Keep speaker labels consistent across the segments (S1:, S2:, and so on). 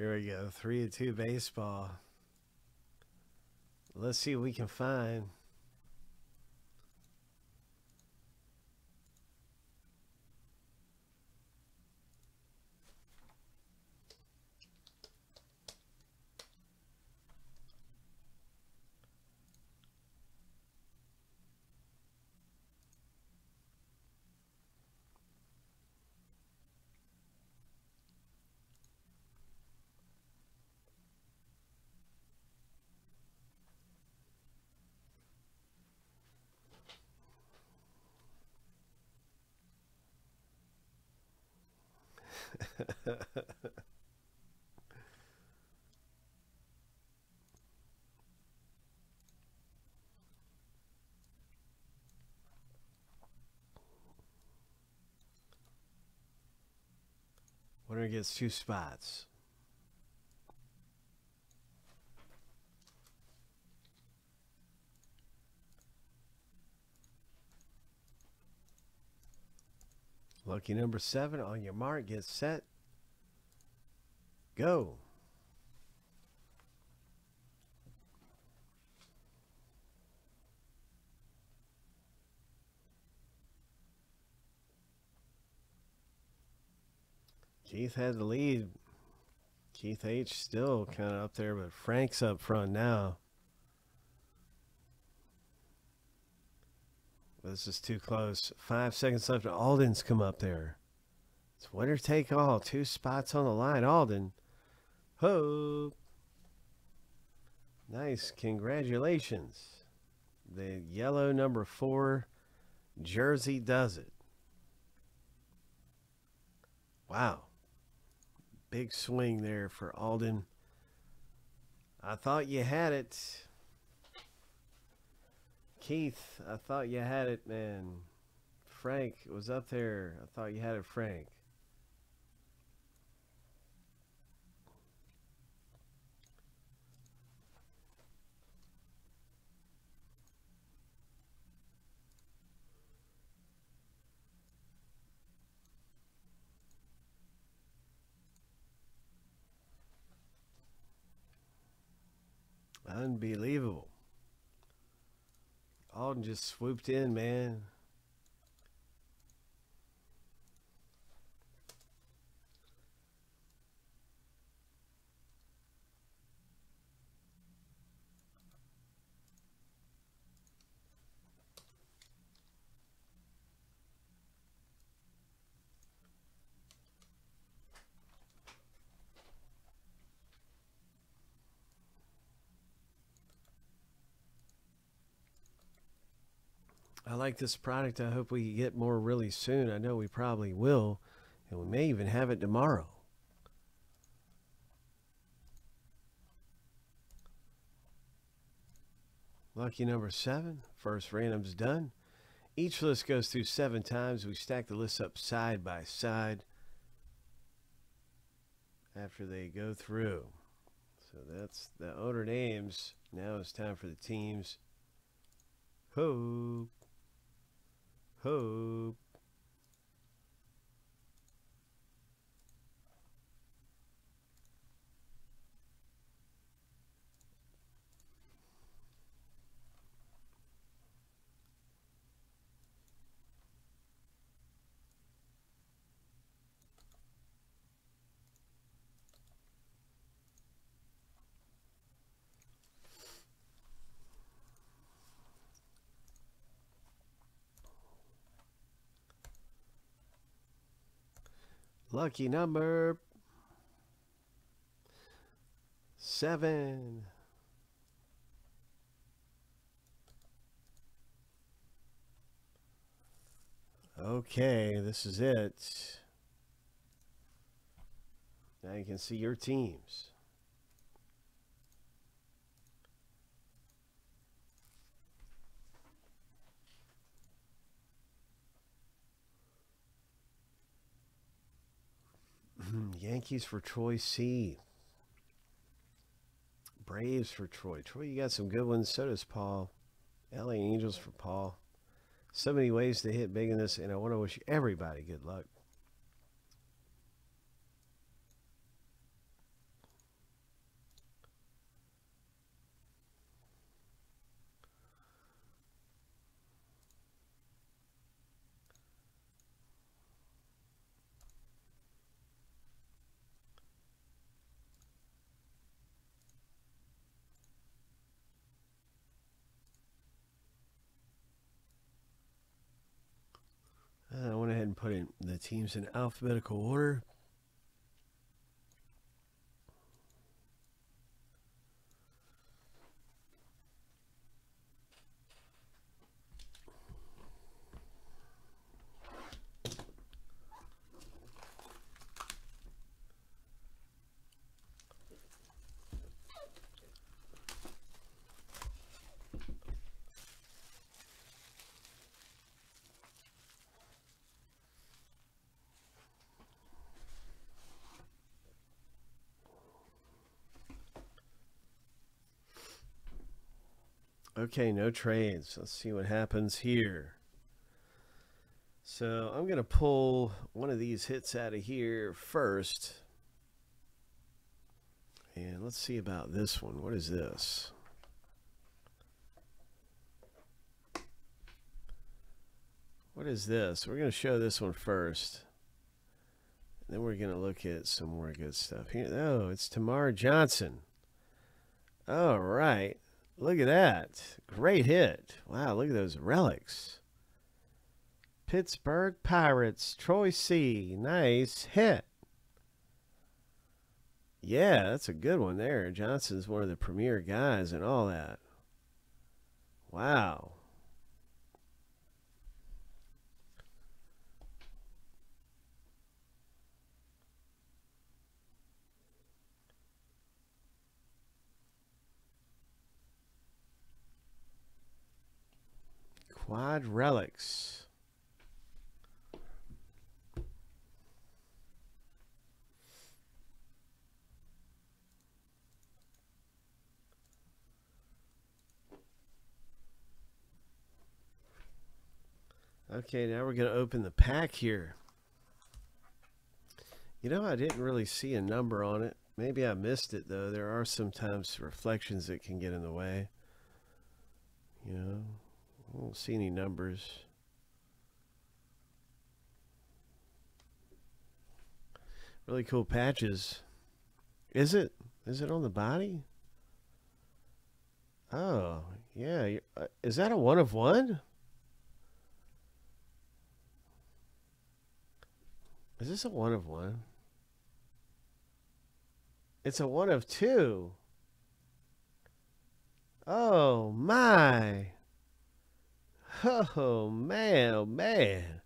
S1: Here we go. Three to two baseball. Let's see what we can find. Winner gets two spots. Lucky number seven on your mark. Get set. Go. Keith had the lead. Keith H still kind of up there, but Frank's up front now. This is too close. Five seconds left. Alden's come up there. It's winner take all. Two spots on the line. Alden. Hope. Nice. Congratulations. The yellow number four jersey does it. Wow. Big swing there for Alden. I thought you had it. Keith, I thought you had it, man. Frank was up there. I thought you had it, Frank. Unbelievable. Alden just swooped in, man. I like this product. I hope we get more really soon. I know we probably will. And we may even have it tomorrow. Lucky number seven. First random's done. Each list goes through seven times. We stack the lists up side by side after they go through. So that's the owner names. Now it's time for the teams. Hope. Hope. Lucky number seven. Okay, this is it. Now you can see your teams. Mm-hmm. Yankees for Troy C. Braves for Troy. Troy, you got some good ones. So does Paul. LA Angels for Paul. So many ways to hit big in this, and I want to wish everybody good luck. Teams in alphabetical order. Okay, no trades. Let's see what happens here. So I'm going to pull one of these hits out of here first. And let's see about this one. What is this? What is this? We're going to show this one first. Then we're going to look at some more good stuff here. Oh, it's Termarr Johnson. All right. Look at that. Great hit. Wow, look at those relics. Pittsburgh Pirates, Troy C. Nice hit. Yeah, that's a good one there. Johnson's one of the premier guys and all that. Wow. Quad relics. Okay, now we're going to open the pack here. You know, I didn't really see a number on it. Maybe I missed it, though. There are sometimes reflections that can get in the way. You know, I don't see any numbers. Really cool patches. Is it? Is it on the body? Oh, yeah. Uh, is that a one of one? Is this a one of one? It's a one of two. Oh, my. Oh man, oh man.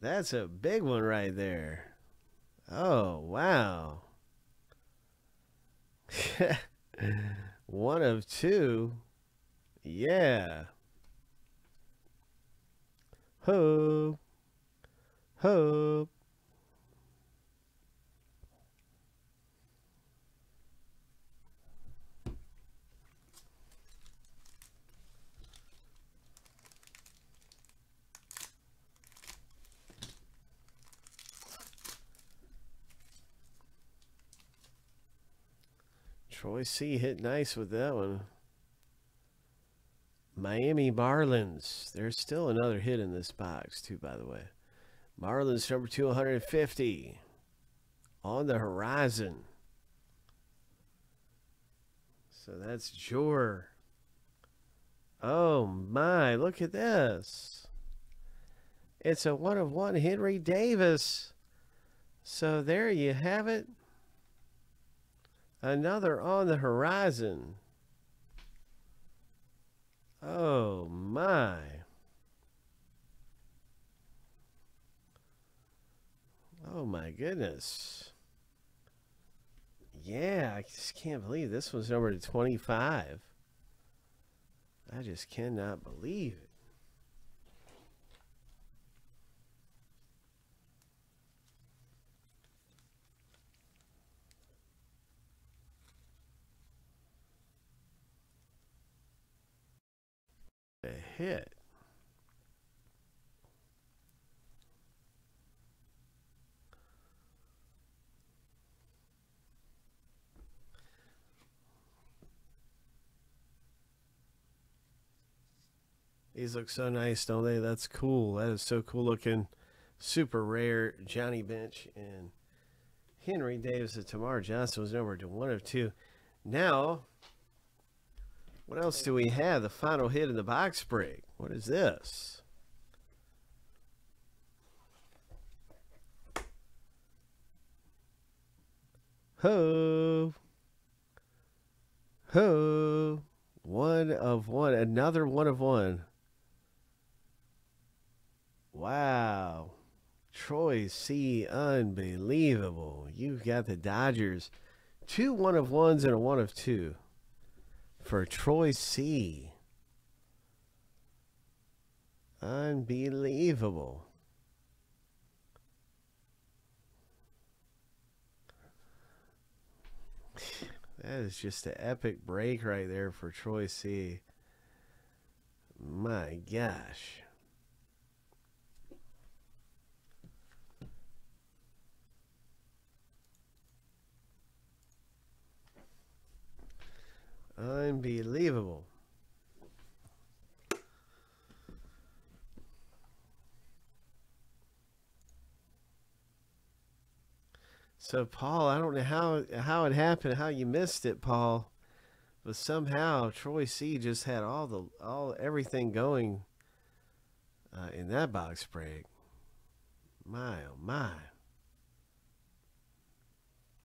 S1: That's a big one right there. Oh, wow. one of two. Yeah. Hope. Hope. Troy C hit nice with that one. Miami Marlins. There's still another hit in this box, too, by the way. Marlins number 250 on the horizon. So that's Jor. Oh my, look at this. It's a one of one Henry Davis. So there you have it. Another on the horizon. Oh my. Oh my goodness. Yeah, I just can't believe this was number 25. I just cannot believe it. a hit. These look so nice, don't they? That's cool. That is so cool looking. Super rare Johnny Bench and Henry Davis and Termarr Johnson was number to one of two. Now, what else do we have? The final hit in the box break. What is this? Ho. Ho. One of one. Another one of one. Wow. Troy C. Unbelievable. You've got the Dodgers. Two one of ones and a one of two for Troy C. Unbelievable. That is just an epic break right there for Troy C. My gosh. Unbelievable. So Paul, I don't know how how it happened, how you missed it, Paul, but somehow Troy C just had all the all everything going uh, in that box break. My oh my.